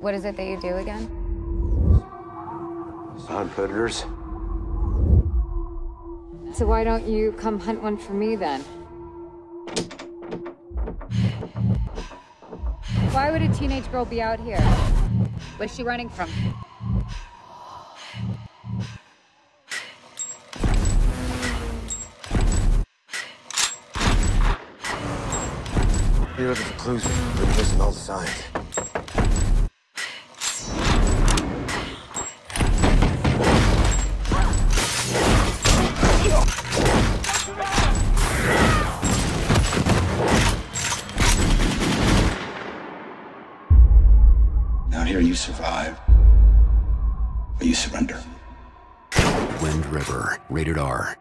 What is it that you do again? Hunt predators. So why don't you come hunt one for me then? Why would a teenage girl be out here? What's she running from? You're looking for clues. We're missing all the signs. Out here, you survive, or you surrender. Wind River, rated R.